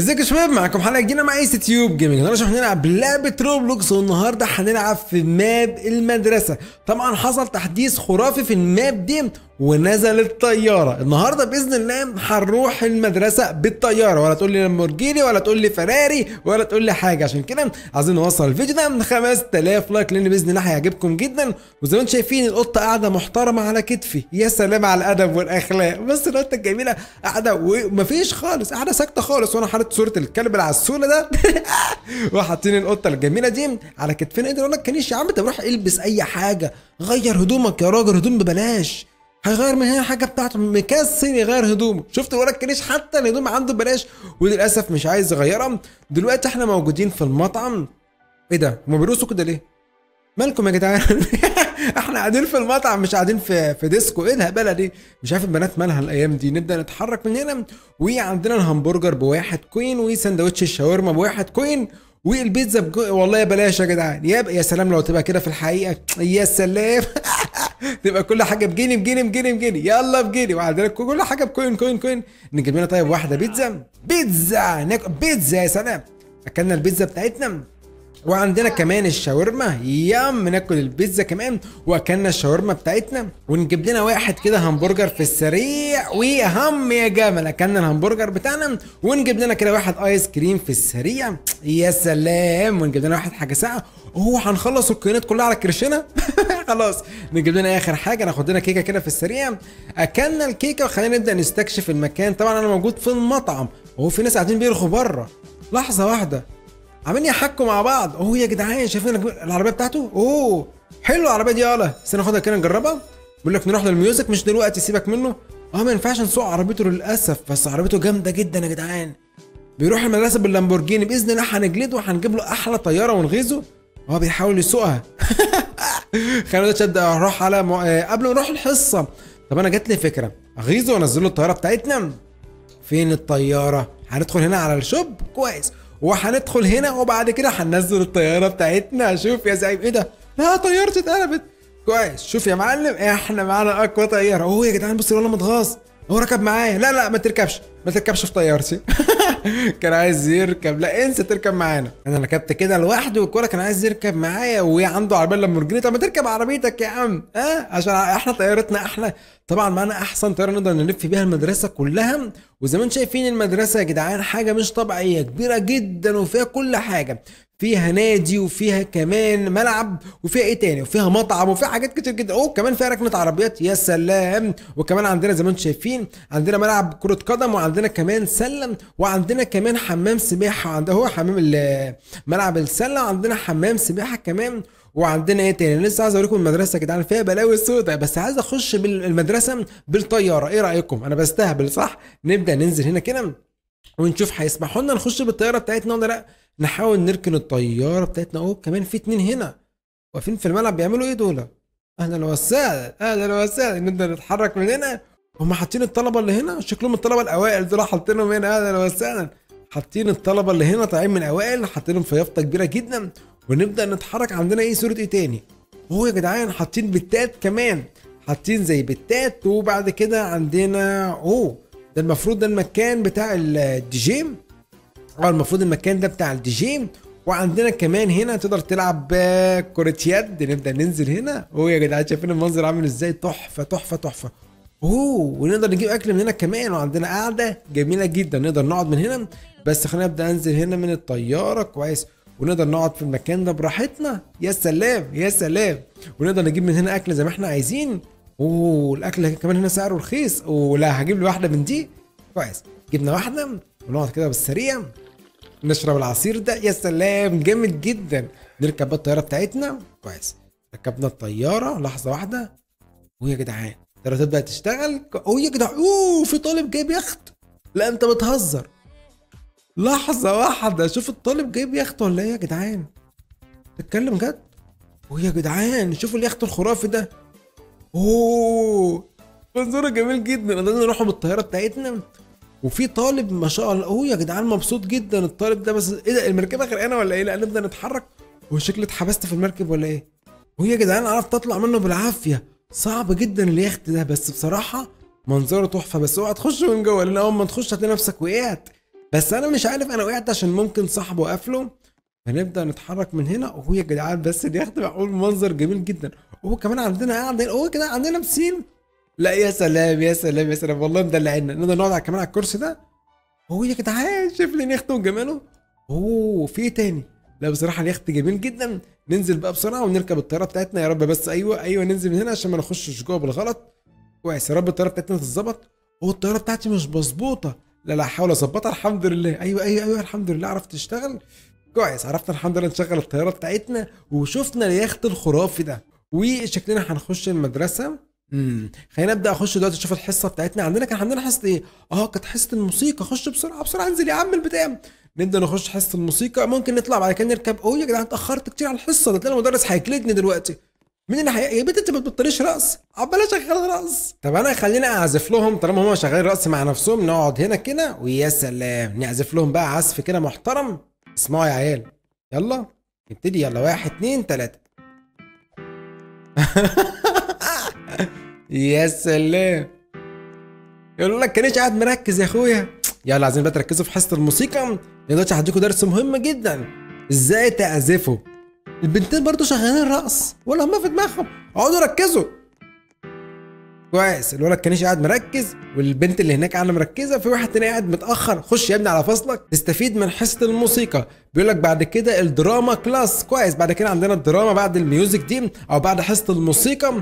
ازيك يا شباب؟ معاكم حلقة جديدة مع ايس تيوب gaming النهارده هنلعب لعبة Roblox والنهاردة هنلعب في map المدرسة. طبعا حصل تحديث خرافي في ال map دي. ونزلت طيارة. النهارده بإذن الله هنروح المدرسة بالطيارة. ولا تقول لي لامبورجيني ولا تقول لي فراري ولا تقول لي حاجة. عشان كده عايزين نوصل الفيديو ده من 5000 like لأن بإذن الله هيعجبكم جدا. وزي ما أنتم شايفين القطة قاعدة محترمة على كتفي. يا سلام على الأدب والأخلاق. بس القطة الجميلة قاعدة ومفيش خالص قاعدة ساكتة خالص. وأنا حاطط صورة الكلب العسولة ده. وحاطين القطة الجميلة دي على كتفنا. إيه ده؟ يقول لك كنيش يا عم انت روح البس أي حاجة. غير هدومك يا راجل هدوم ببلاش. هيغير من هنا حاجة بتاعته مكسل يغير هدومه. شفت؟ ورا الكنيش حتى الهدوم عنده ببلاش وللأسف مش عايز يغيرها. دلوقتي إحنا موجودين في المطعم. إيه ده؟ هما بيرقصوا كده ليه؟ مالكم يا جدعان؟ إحنا قاعدين في المطعم مش قاعدين في في ديسكو. إيه الهبلة دي؟ مش عارف البنات مالها الأيام دي. نبدأ نتحرك من هنا. وعندنا الهمبرجر بواحد coin وسندوتش الشاورما بواحد coin والبيتزا بجو... والله بلاش يا جدعان. يا يا سلام لو تبقى كده في الحقيقة. يا سلام. تبقى كل حاجة بجنيه بجنيه بجنيه بجنيه يلا بجنيه وعندنا كل حاجة ب coin coin coin. نجيب لنا طيب واحدة بيتزا. بيتزا. ناكل بيتزا يا سلام. أكلنا البيتزا بتاعتنا. وعندنا كمان الشاورما yum ناكل البيتزا كمان وأكلنا الشاورما بتاعتنا ونجيب لنا واحد كده همبرجر في السريع وهم يا جمل أكلنا الهمبرجر بتاعنا ونجيب لنا كده واحد آيس كريم في السريع. يا سلام! ونجيب لنا واحد حاجة ساعه هو هنخلص الكوينات كلها على كرشنا؟ خلاص. نجيب لنا آخر حاجة ناخد لنا كيكة كده في السريع. أكلنا الكيكة وخلينا نبدأ نستكشف المكان. طبعا أنا موجود في المطعم. وهو في ناس قاعدين بيرخوا بره. لحظة واحدة. عمالين يحكوا مع بعض. أوه يا جدعان شايفين العربية بتاعته؟ أوه حلو العربية دي يالا استنى ناخدها كده نجربها. بيقول لك نروح للميوزك مش دلوقتي سيبك منه. آه ما ينفعش نسوق عربيته للأسف بس عربيته جامدة جدا يا جدعان. بيروح المدرسة باللامبورجيني بإذن الله هنجلده وهنجيب له أحلى طيارة ونغيظه. هو بيحاول يسوقها. خلينا نبدا أروح على م... قبل ما نروح الحصة. طب أنا جات لي فكرة أغيظه وانزل له الطيارة بتاعتنا. فين الطيارة؟ هندخل هنا على الشوب كويس. وهندخل هنا وبعد كده هننزل الطيارة بتاعتنا. شوف يا زعيم إيه ده؟ لا طيارتي اتقلبت. كويس. شوف يا معلم إحنا معانا أقوى طيارة. اهو يا جدعان بص والله متغاظ. هو ركب معايا. لا لا ما تركبش. ما تركبش في طيارتي. كان عايز يركب. لا انسى تركب معانا. أنا ركبت كده لوحدي والكوره كان عايز يركب معايا وعنده عربية لامبورجيني. طب ما تركب عربيتك يا عم. آه عشان إحنا طيارتنا أحلى. طبعا معانا احسن طيارة نقدر نلف بيها المدرسة كلها. وزي ما أنتم شايفين المدرسة يا جدعان حاجة مش طبيعية كبيرة جدا وفيها كل حاجة. فيها نادي وفيها كمان ملعب وفيها إيه تاني؟ وفيها مطعم وفيها حاجات كتير جدا. أوه كمان فيها ركنة عربيات. يا سلام! وكمان عندنا زي ما أنتم شايفين عندنا ملعب كرة قدم وعندنا كمان سله وعندنا كمان حمام سباحة. عند هو حمام ملعب السلة وعندنا حمام سباحة كمان. وعندنا إيه تاني؟ لسه عايز أوريكم المدرسة يا جدعان فيها بلاوي سودة بس عايز أخش بالمدرسة بالطيارة. إيه رأيكم؟ أنا بستهبل صح؟ نبدأ ننزل هنا كده ونشوف هيسمحوا لنا نخش بالطيارة بتاعتنا ولا لأ. نحاول نركن الطيارة بتاعتنا. اهو كمان في اتنين هنا واقفين في الملعب بيعملوا إيه دول؟ أهلا وسهلا أهلا وسهلا نبدا نتحرك من هنا. هم حاطين الطلبة اللي هنا؟ شكلهم الطلبة الأوائل دول حاطينهم هنا. أهلا وسهلا حاطين الطلبة اللي هنا طالعين من أوائل حاطينهم في يافطة كبيرة جدا. ونبدأ نتحرك. عندنا إيه صورة إيه تاني؟ هو يا جدعان حاطين بتات كمان. حاطين زي بتات. وبعد كده عندنا أوه ده المفروض ده المكان بتاع الدي جي. آه المفروض المكان ده بتاع الدي جي. وعندنا كمان هنا تقدر تلعب كرة يد. نبدأ ننزل هنا. أوه يا جدعان شايفين المنظر عامل إزاي؟ تحفة تحفة تحفة. أوه ونقدر نجيب أكل من هنا كمان. وعندنا قاعدة جميلة جدا. نقدر نقعد من هنا. بس خلينا نبدأ انزل هنا من الطيارة. كويس. ونقدر نقعد في المكان ده براحتنا. يا سلام يا سلام. ونقدر نجيب من هنا أكل زي ما إحنا عايزين. أوه الأكل كمان هنا سعره رخيص. ولا هجيب لي واحدة من دي. كويس. جبنا واحدة. ونقعد كده بالسريع. نشرب العصير ده. يا سلام جامد جدا. نركب بقى الطيارة بتاعتنا. كويس. ركبنا الطيارة. لحظة واحدة. ويا جدعان. الطيارة تبدأ تشتغل. أوه يا جدعان أوه في طالب جايب يخت. لا أنت بتهزر. لحظة واحدة. شوف الطالب جايب يخت ولا إيه يا جدعان؟ تتكلم جد؟ أوه يا جدعان. شوفوا اليخت الخرافي ده. أوه منظره جميل جدا. قدرنا نروح بالطيارة بتاعتنا. وفي طالب ما شاء الله أوه يا جدعان مبسوط جدا الطالب ده بس إيه ده المركبة غرقانة ولا إيه؟ لا نبدأ نتحرك. هو شكلي اتحبست في المركب ولا إيه؟ أوه يا جدعان عرفت اطلع منه بالعافية. صعب جدا اليخت ده بس بصراحة منظره تحفة. بس اوعى تخش من جوه لأن أول ما تخش هتلاقي نفسك وقعت. بس أنا مش عارف أنا وقعت عشان ممكن صاحبه قافله هنبدأ نتحرك من هنا. وهو يا جدعان بس اليخت معقول منظر جميل جدا. وهو كمان عندنا قاعد هو كده عندنا بسين. لا يا سلام يا سلام يا سلام. والله مدلعنا نقدر نقعد كمان على الكرسي ده؟ هو يا جدعان شايف لي يخت وجماله أوه في إيه تاني؟ لا بصراحة اليخت جميل جدا. ننزل بقى بسرعة ونركب الطيارة بتاعتنا. يا رب بس أيوه أيوه ننزل من هنا عشان ما نخشش جوه بالغلط. كويس يا رب الطيارة بتاعتنا تتظبط. هو الطيارة بتاعتي مش مظبوطة. لا لا احاول أظبطها. الحمد لله. أيوه أيوه أيوه الحمد لله. عرفت تشتغل؟ كويس عرفنا الحمد لله نشغل الطيارة بتاعتنا وشفنا اليخت الخرافي ده. وشكلنا هنخش المدرسة. امم خلينا نبدأ أخش دلوقتي أشوف الحصة بتاعتنا. عندنا كان عندنا حصة إيه؟ آه كانت حصة الموسيقى. خش بسرعة بسرعة. انزل يا عم البتاع. نبدأ نخش حصة الموسيقى. ممكن نطلع بعد كده نركب. أوه يا جدعان اتأخرت كتير على الحصة ده تلاقي المدرس هيكلتني دلوقتي. مين اللي حي... يا بنت أنت ما بتبطليش رقص عمال أشغل رقص طب أنا خلينا أعزف لهم. طالما هم شغالين رقص مع نفسهم نقعد هنا كده. ويا سلام. نعزف لهم بقى عزف كده محترم. اسمعوا يا عيال. يلا نبتدي. يلا واحد اتنين تلاتة. يا سلام. يقول لك كانش قاعد مركز يا أخويا؟ يلا عايزين بقى تركزوا في حصة الموسيقى. دلوقتي هديكوا درس مهم جدا. إزاي تعزفوا البنتين برضو شغالين رقص ولا هما في دماغهم. اقعدوا ركزوا. كويس. الولد كانش قاعد مركز والبنت اللي هناك قاعدة مركزة في واحد تاني قاعد متأخر. خش يا ابني على فصلك. تستفيد من حصة الموسيقى. بيقول لك بعد كده ال drama class. كويس. بعد كده عندنا الدراما بعد ال music دي أو بعد حصة الموسيقى.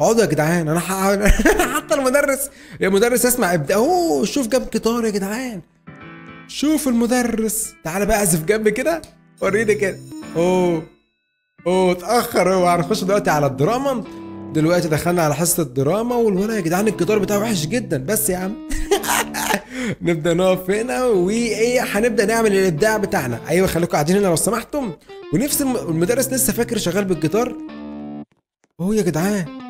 اقعدوا يا جدعان أنا حتى المدرس يا مدرس اسمع ابدأ. اوه شوف جاب جيتار يا جدعان. شوف المدرس. تعالى بقى اعزف جنب كده وريني كده. اوه اوه اتأخر. هو هنخش دلوقتي على الدراما. دلوقتي دخلنا على حصة الدراما والولد يا جدعان الجيتار بتاعه وحش جدا. بس يا عم نبدأ نقف هنا وإيه هنبدأ نعمل الإبداع بتاعنا. أيوه خليكم قاعدين هنا لو سمحتم. ونفس المدرس لسه فاكر شغال بالجيتار. أوه يا جدعان.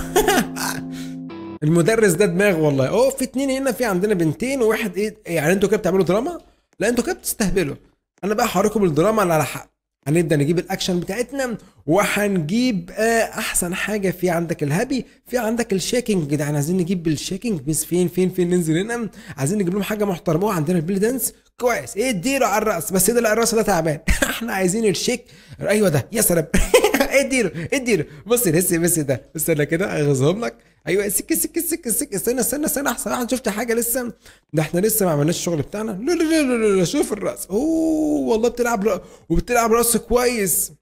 المدرس ده دماغ والله. أوه في اتنين هنا في عندنا بنتين وواحد إيه يعني أنتوا كده بتعملوا دراما؟ لا أنتوا كده بتستهبلوا. أنا بقى هوريكم الدراما اللي على حق. هنبدأ نجيب الأكشن بتاعتنا وهنجيب آه أحسن حاجة. في عندك ال happy في عندك ال shaking. جدعان عايزين نجيب بال shaking بس فين فين فين؟ ننزل هنا. عايزين نجيب لهم حاجة محترمة. وعندنا ال belly dance. كويس. إيه اديله على الرأس. بس ده لا الرأس ده تعبان. إحنا عايزين ال shake. أيوه ده. يا سلام. اديله اديله بص بص بص ده. استنى كده أغزهم لك. أيوه سك سك سك سك استنى استنى استنى. أحسن واحد شفت حاجة لسه؟ ده إحنا لسه ما عملناش الشغل بتاعنا. لا لا لا لا, لا. شوف الرأس. أوه والله بتلعب رأ... وبتلعب رأس كويس.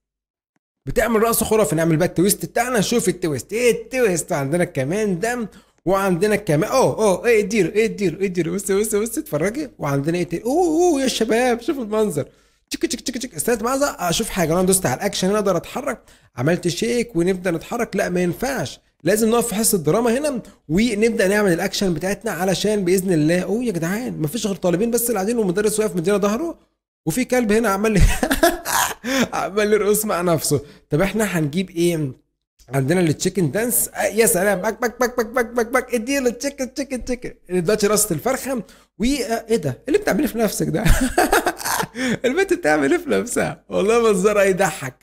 بتعمل رأس خرافي. نعمل بقى ال twist بتاعنا. شوف ال twist. إيه ال twist؟ عندنا كمان دم وعندنا كمان أوه أوه. إيه اديله إيه اديله اديله بص بص بص. اتفرجي. وعندنا إيه أوه أوه. يا شباب شوفوا المنظر. تشك تشك تشك تشك استنى معاذ أشوف حاجة. أنا دوست على الأكشن أقدر أتحرك. عملت shake ونبدا نتحرك. لا ما ينفعش. لازم نقف في حصة الدراما هنا ونبدأ نعمل الأكشن بتاعتنا علشان بإذن الله. أوه يا جدعان مفيش غير طالبين بس اللي قاعدين والمدرس واقف مدينا ظهره وفي كلب هنا عمال عمال يرقص مع نفسه. طب إحنا هنجيب إيه؟ عندنا ال chicken dance. يا سلام. باك باك باك باك باك باك باك اديله ال chicken chicken chicken. دلوقتي راسه الفرخة وايه ده؟ اللي بتعمليه في نفسك ده؟ البنت بتعمل إيه في نفسها؟ والله منظرها يضحك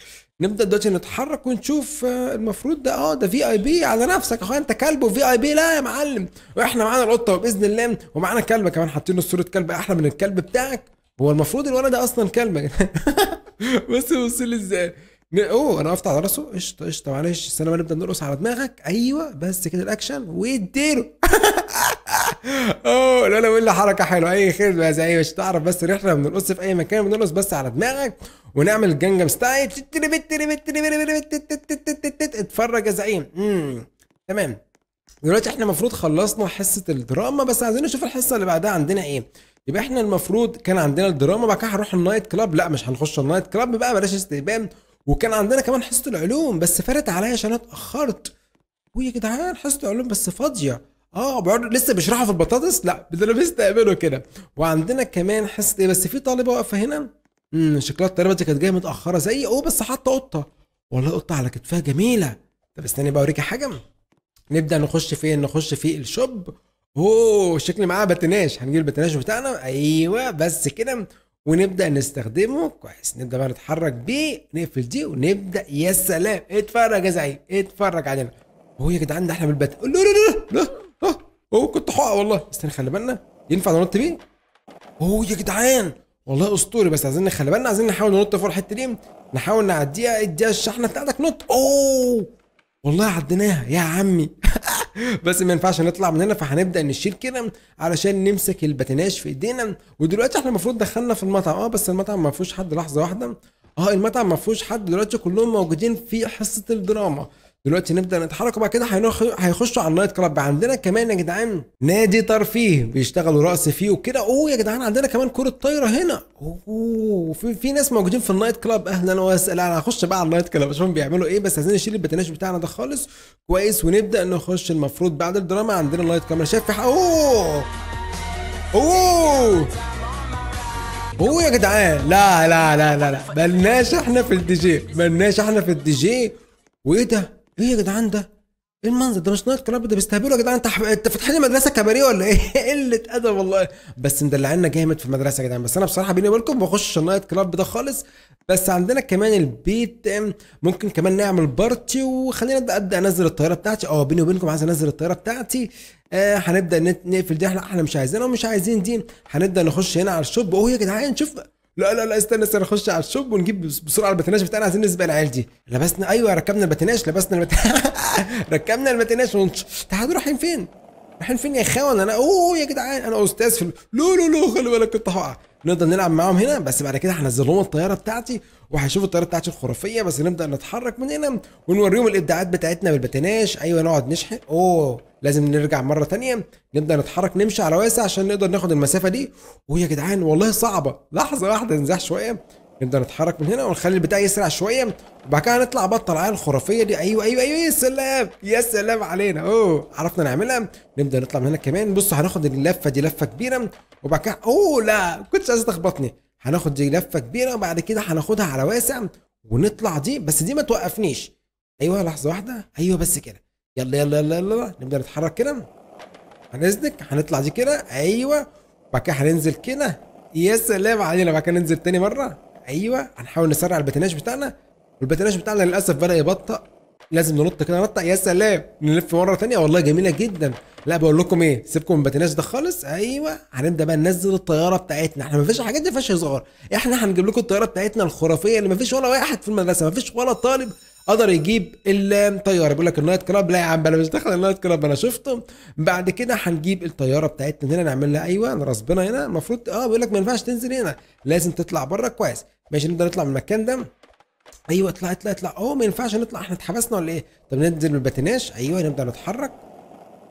نبدأ دلوقتي نتحرك ونشوف المفروض ده آه ده VIP على نفسك. أخويا أنت كلب و VIP لا يا معلم. وإحنا معانا القطة وباذن الله ومعانا كلب كمان. حاطين صورة كلب أحلى من الكلب بتاعك. هو المفروض الولد ده أصلا كلب. بص بص لي إزاي. أوه أنا وقفت على راسه. قشطة قشطة معلش. استنى ما نبدأ نرقص على دماغك. أيوه بس كده الأكشن. واديله اوه لا لا ولا حركه حلوة اي خير يا زي مش تعرف بس إحنا بنرقص في اي مكان بنرقص بس على دماغك ونعمل ال Gangnam Style اتفرج يا زعيم امم تمام دلوقتي إحنا المفروض خلصنا حصه الدراما بس عايزين نشوف الحصه اللي بعدها عندنا إيه يبقى إحنا المفروض كان عندنا الدراما بعد كده هنروح ال night club لا مش هنخش ال night club بقى بلاش استهبال وكان عندنا كمان حصه العلوم بس فاتت عليا عشان اتاخرت ويا جدعان حصه العلوم بس فاضيه آه بيقعدوا لسه بيشرحوا في البطاطس؟ لا بدنا بيستهبلوا كده. وعندنا كمان حصة إيه بس في طالبة واقفة هنا. امم شكلها الطالبه دي كانت جاية متأخرة زي اوه بس حاطة قطة. والله قطة على كتفها جميلة. طب استني بقى أوريكي حاجة. نبدأ نخش فين؟ نخش في ال shop. أوه شكلي معاه بتناش هنجيب البتناش بتاعنا. أيوه بس كده. ونبدأ نستخدمه. كويس. نبدأ بقى نتحرك بيه. نقفل دي ونبدأ. يا سلام. اتفرج يا زعيم. اتفرج علينا. هو يا جدعان ده إحنا بالبت لا لا لا لا. أوه كنت حقق والله. استنى خلي بالنا. ينفع ننط بيه؟ أوه يا جدعان. والله أسطوري بس عايزين نخلي بالنا عايزين نحاول ننط فوق الحتة دي. نحاول نعديها اديها الشحنة بتاعتك نط. أوه. والله عديناها. يا عمي. بس ما ينفعش نطلع من هنا فهنبدأ نشيل كده علشان نمسك الباتيناج في إيدينا. ودلوقتي إحنا المفروض دخلنا في المطعم. آه بس المطعم ما فيهوش حد لحظة واحدة. آه المطعم ما فيهوش حد. دلوقتي كلهم موجودين في حصة الدراما. دلوقتي نبدأ نتحرك وبعد كده هيخشوا على ال night club. عندنا كمان يا جدعان نادي ترفيه بيشتغلوا رقص فيه وكده. أوه يا جدعان عندنا كمان كرة طايرة هنا. أوه في, في ناس موجودين في ال night club. أهلا وسهلا. أنا هخش بقى على ال night club. اشوفهم بيعملوا إيه. بس عايزين نشيل الباتيناج بتاعنا ده خالص. كويس. ونبدأ نخش المفروض بعد الدراما. عندنا ال night club. شايف أوه! أوه! أوه يا جدعان. لا لا لا لا لا. ملناش إحنا في الدي جي. ملناش إحنا في الدي جي. وإيه ده؟ إيه يا جدعان ده؟ إيه المنظر ده؟ مش night club ده بيستهبلوا يا جدعان. انت أنت فاتحين لي مدرسة كباريه ولا إيه؟ قلة أدب والله. بس مدلعينا جامد في المدرسة يا جدعان. بس أنا بصراحة بيني وبينكم بخش ال night club ده خالص. بس عندنا كمان البيت ممكن كمان نعمل party وخلينا ابدا أبدأ أنزل الطيارة بتاعتي. أه بيني وبينكم عايز أنزل الطيارة بتاعتي. آه هنبدأ نقفل دي. إحنا مش عايزينها ومش عايزين دي. هنبدأ نخش هنا على ال shop. أوه يا جدعان شوف لا لا لا استنى استنى نخش على ال shop ونجيب بس- بسرعة الباتيناج بتاعنا عايزين نسبق العيال دي. لبسنا أيوه ركبنا الباتيناج لبسنا الباتيناج ركبنا الباتيناج ونش... تعالوا رايحين فين؟ رايحين فين يا إخوان؟ أنا أوه يا جدعان أنا أستاذ في ال- لا لا لا خلي بالك كنت هقع. نقدر نلعب معاهم هنا بس بعد كده هنزل لهم الطيارة بتاعتي وهيشوفوا الطيارة بتاعتي الخرافية بس نبدأ نتحرك من هنا ونوريهم الإبداعات بتاعتنا بالباتيناج أيوه نقعد نشحن. أوه لازم نرجع مرة تانية. نبدأ نتحرك نمشي على واسع عشان نقدر ناخد المسافة دي. ويا جدعان والله صعبة. لحظة واحدة نزاح شوية. نبدا نتحرك من هنا ونخلي البتاع يسرع شوية. وبعد كده نطلع بقى الطلعه الخرافية دي. أيوه أيوه أيوه. يا سلام يا سلام علينا. أوه عرفنا نعملها. نبدأ نطلع من هنا كمان. بصوا هناخد اللفة دي لفة كبيرة. وبعد كده أوه لا كنتش عايز تخبطني. هناخد دي لفة كبيرة. وبعد كده هناخدها على واسع ونطلع دي. بس دي ما توقفنيش. أيوه لحظة واحدة. أيوه بس كده. يلا يلا يلا يلا. نبدأ نتحرك كده. هنزلك هنطلع دي كده. أيوه. وبعد كده هننزل كده. يا سلام علينا. بعد كده ننزل تاني مرة. أيوه هنحاول نسرع الباتيناج بتاعنا. والباتيناج بتاعنا للأسف بدأ يبطأ. لازم ننط كده نطة يا سلام! نلف مره تانية. والله جميلة جدا. لا بقول لكم إيه سيبكم من الباتيناج ده خالص. أيوه هنبدأ بقى ننزل الطيارة بتاعتنا. إحنا مفيش حاجات دي فيهاش هزار إحنا هنجيب لكم الطيارة بتاعتنا الخرافية اللي مفيش ولا واحد في المدرسة. مفيش ولا طالب قدر يجيب الطياره بيقول لك ال night club. لا يا عم أنا مش داخل ال night club أنا شفته بعد كده هنجيب الطيارة بتاعتنا هنا. نعمل لها أيوه respawn هنا. المفروض آه بيقول لك ما ينفعش تنزل هنا. لازم تطلع بره. كويس. ماشي نبدا نطلع من المكان ده. أيوه اطلع اطلع اطلع. أوه ما ينفعش نطلع. إحنا اتحبسنا ولا إيه؟ طب ننزل من الباتيناج أيوه نبدأ نتحرك.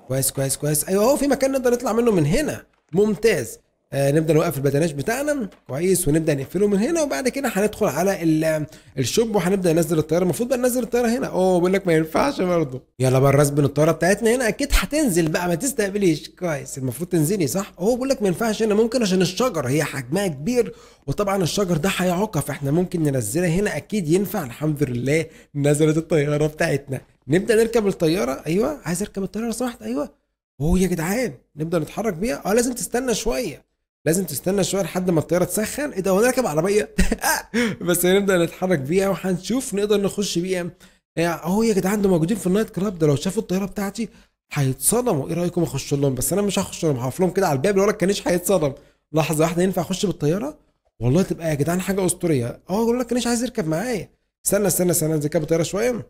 كويس كويس كويس. أيوه اهو في مكان نقدر نطلع منه من هنا. ممتاز. آه نبدأ نوقف الباتيناج بتاعنا. كويس. ونبدأ نقفله من هنا وبعد كده هندخل على ال- الشوب وهنبدأ ننزل الطيارة. المفروض بقى ننزل الطيارة هنا. أوه بيقول لك ما ينفعش برضه. يلا بقى الرسم الطيارة بتاعتنا هنا. أكيد هتنزل بقى ما تستقبليش. كويس. المفروض تنزلي صح؟ هو بيقول لك ما ينفعش هنا. ممكن عشان الشجر هي حجمها كبير وطبعا الشجر ده هيعوقها فاحنا ممكن ننزلها هنا. أكيد ينفع. الحمد لله نزلت الطيارة بتاعتنا. نبدأ نركب الطيارة. أيوه. عايز أركب الطيارة لو سمحت؟ أيوه. أوه يا جدعان. نبدأ نتحرك بيها. آه لازم تستنى شوية. لازم تستنى شوية لحد ما الطيارة تسخن. إيه ده هو أنا راكب عربية؟ بس هنبدأ نتحرك بيها وهنشوف نقدر نخش بيها. يعني أهو يا جدعان ده موجودين في النايت كلاب. ده لو شافوا الطيارة بتاعتي هيتصدموا. إيه رأيكم أخش لهم؟ بس أنا مش هخش لهم هقف لهم كده على الباب. لو لك كانش هيتصدم. لحظة واحدة ينفع أخش بالطيارة؟ والله تبقى يا جدعان حاجة أسطورية. آه يقول لك كانش عايز يركب معايا. استنى استنى استنى أنزل كده بالطيارة شوية.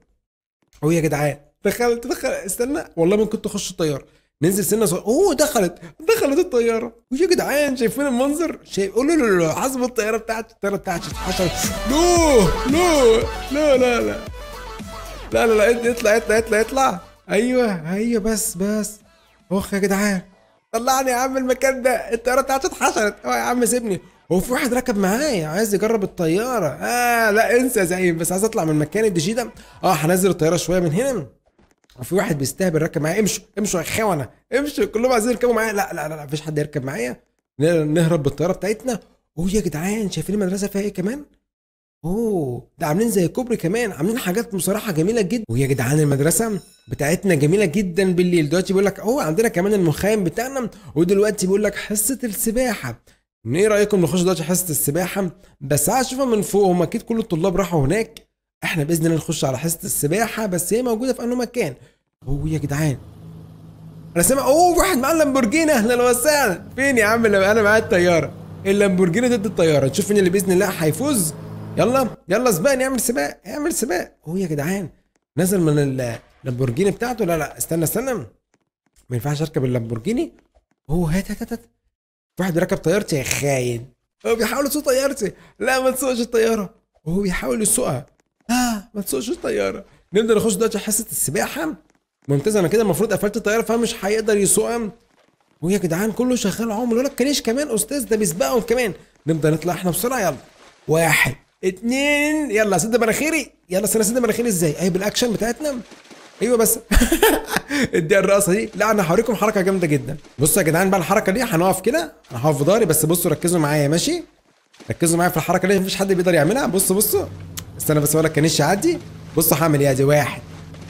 أهو يا جدعان. دخلت دخل استنى. والله ما كنت اخش الطيارة. ننزل سنة صغيرة. أوه دخلت. دخلت الطيارة. ويا جدعان؟ شايفين المنظر؟ شايف قولوا له لا حسب الطيارة بتاعتي. الطيارة بتاعتي اتحشرت. نو نو لا لا لا. لا لا لا اطلع اطلع اطلع اطلع أيوه أيوه بس بس. اخ يا جدعان. طلعني يا عم المكان ده. الطيارة بتاعتي اتحشرت. آه يا عم سيبني. هو في واحد ركب معايا عايز يجرب الطيارة. آه لا انسى يا زعيم. بس عايز اطلع من مكان الدي جي ده آه هنزل الطيارة شوية من هنا. وفي واحد بيستهبل ركب معايا امشوا امشوا يا خونه امشوا كلهم عايزين يركبوا معايا. لا لا لا مفيش حد يركب معايا. نهرب بالطيارة بتاعتنا. اوه يا جدعان شايفين المدرسة فيها إيه كمان؟ اوه ده عاملين زي كوبري كمان عاملين حاجات بصراحة جميلة جدا ويا جدعان المدرسة بتاعتنا جميلة جدا بالليل. دلوقتي بيقول لك اوه عندنا كمان المخيم بتاعنا. ودلوقتي بيقول لك حصة السباحة. إيه رأيكم نخش دلوقتي حصة السباحة؟ بس عايز من فوق. هم أكيد كل الطلاب راحوا هناك. إحنا بإذن الله نخش على حصة السباحة بس هي موجودة في أنه مكان. أوه يا جدعان. أنا سامع أوه واحد معاه لامبورجيني. أهلا وسهلا. فين يا عم؟ أنا معايا الطيارة. اللامبورجيني ضد الطيارة. نشوف مين اللي بإذن الله هيفوز. يلا يلا سباق اعمل سباق اعمل سباق. أوه يا جدعان. نزل من ال- اللامبورجيني بتاعته. لا لا استنى استنى. ما ينفعش أركب اللامبورجيني. أوه هات هات هات. واحد راكب طيارتي يا خاين. هو بيحاول يسوق طيارتي. لا ما تسوقش الطيارة. وهو بيحاول يسوقها. ما تسوقش الطيارة. نبدا نخش دلوقتي حصة السباحه ممتاز أنا كده المفروض قفلت الطيارة فمش هيقدر يسوقها ويا جدعان كله شغال عمر. يقول لك كمان أستاذ ده بيسبقهم كمان. نبدأ نطلع إحنا بسرعة يلا. واحد اتنين يلا. سد مناخيري. يلا استنى سد مناخيري إزاي؟ أيوه بالأكشن بتاعتنا. أيوه بس. ادي الرقصة دي. لا أنا هوريكم حركة جامدة جدا. بصوا يا جدعان بقى الحركة دي هنقف كده. أنا هقف في ضهري بس بصوا ركزوا معايا ماشي؟ ركزوا معايا في الحركة دي مفيش حد بيقدر يعملها. بصوا بصوا. استنى بس أقول لك كانش يعدي بصوا هعمل إيه؟ أدي واحد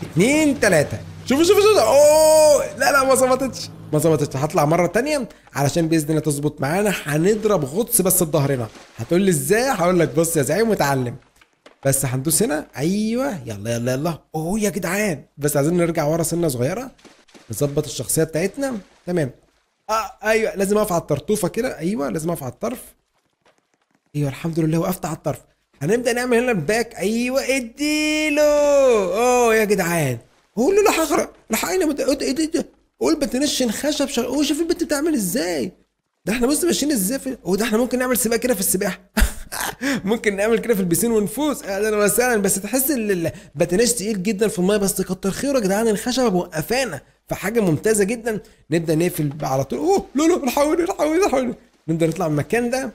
اتنين تلاتة. شوفوا شوفوا شوفوا. أوه! لا لا ما ظبطتش. ما ظبطتش. هطلع مرة تانية علشان بإذن الله تظبط معانا. هنضرب غطس بس بظهرنا هتقول لي إزاي؟ هقول لك بص يا زعيم وتعلم. بس هندوس هنا. أيوه. يلا يلا يلا. أوه يا جدعان. بس عايزين نرجع ورا سنة صغيرة. نظبط الشخصية بتاعتنا. تمام. آه أيوه. لازم أقف على الطرطوفة كده. أيوه لازم أقف على الطرف. أيوه الحمد لله وقفت على الطرف. هنبدأ نعمل هنا الباك. أيوه اديله. أوه يا جدعان. قول له لا هغرق لحقني مت... إيه ده إيه ده؟ قول بتنشن خشب شغ... اوه شوف البنت بتعمل إزاي؟ ده إحنا بص ماشيين إزاي في هو ده إحنا ممكن نعمل سباق كده في السباحة. ممكن نعمل كده في البسين ونفوز أهلا وسهلا بس تحس إن الباتيناج تقيل جدا في المية بس كتر خيره يا جدعان الخشبه موقفانا. فحاجة ممتازة جدا. نبدأ نقفل على طول. أوه لا لا الحقوني الحقوني الحقوني نبدأ نطلع من المكان ده.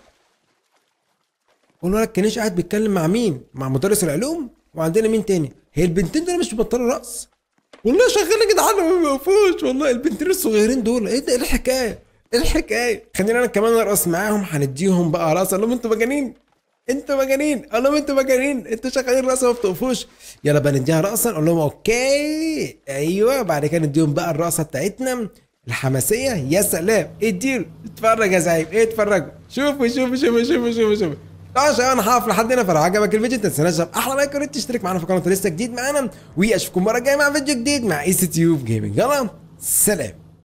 والولد كانش قاعد بيتكلم مع مين؟ مع مدرس العلوم؟ وعندنا مين تاني؟ هي البنتين دول مش بيبطلوا رقص. والله شغال يا جدعان ما بيوقفوش والله البنتين الصغيرين دول إيه ده؟ إيه الحكاية؟ إيه الحكاية؟ خلينا أنا كمان نرقص معاهم هنديهم بقى رقص. أقول لهم أنتوا مجانين أنتوا مجانين. أقول لهم أنتوا مجانين أنتوا شغالين رقصة ما بتوقفوش يلا بقى نديها رقصه نقول لهم أوكي. أيوه. بعد كده نديهم بقى الرقصة بتاعتنا الحماسية. يا سلام. اديله اتفرج يا زعيم إيه اتفرجوا؟ شوفوا شوفوا شوفوا شوفوا شوفوا شوفوا. آه شباب أنا هقف لحد هنا فلو عجبك الفيديو ما تنساش تعمل أحلى like ويا ريت تشترك معانا في قناة لسه جديد معانا واشوفكم مرة جاية مع فيديو جديد مع EC Tube Gaming يلا سلام.